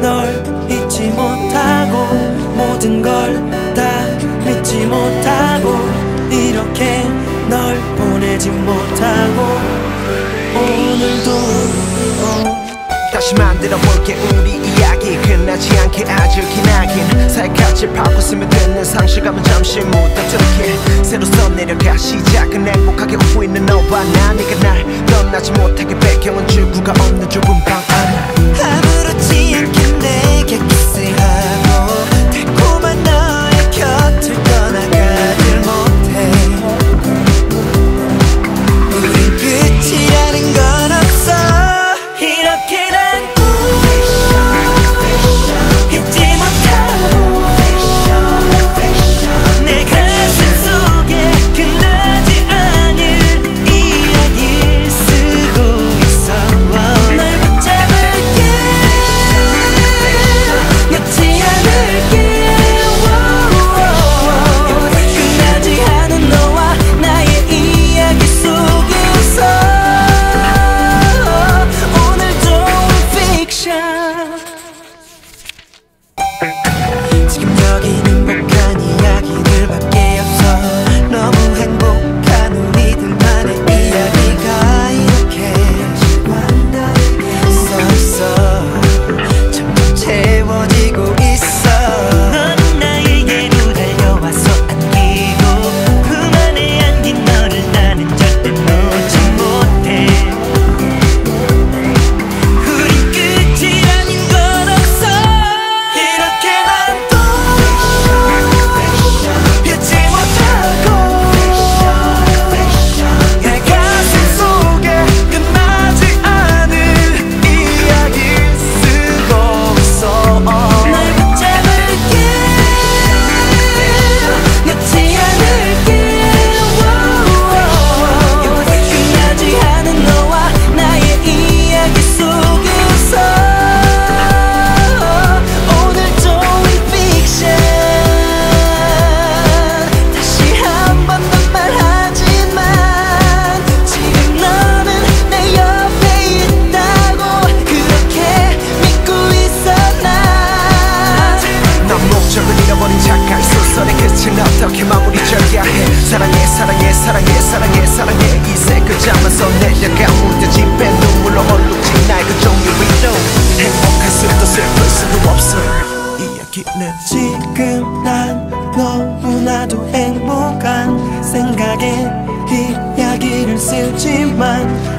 널 잊지 못하고 모든 걸 다 믿지 못하고 이렇게 널 보내지 못하고 오늘도 어. 다시 만들어 볼게 우리 이야기. 끝나지 않게 아주 기나긴. 살갗을 파고 스며드는 상실감은 잠시 묻어두게 새로서 내려가 시작은 행복하게 웃고 있는 너와 나 네가 날 떠나지 못하게 배경은 출구가 없는 좁은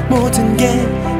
모든 게